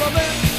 all it.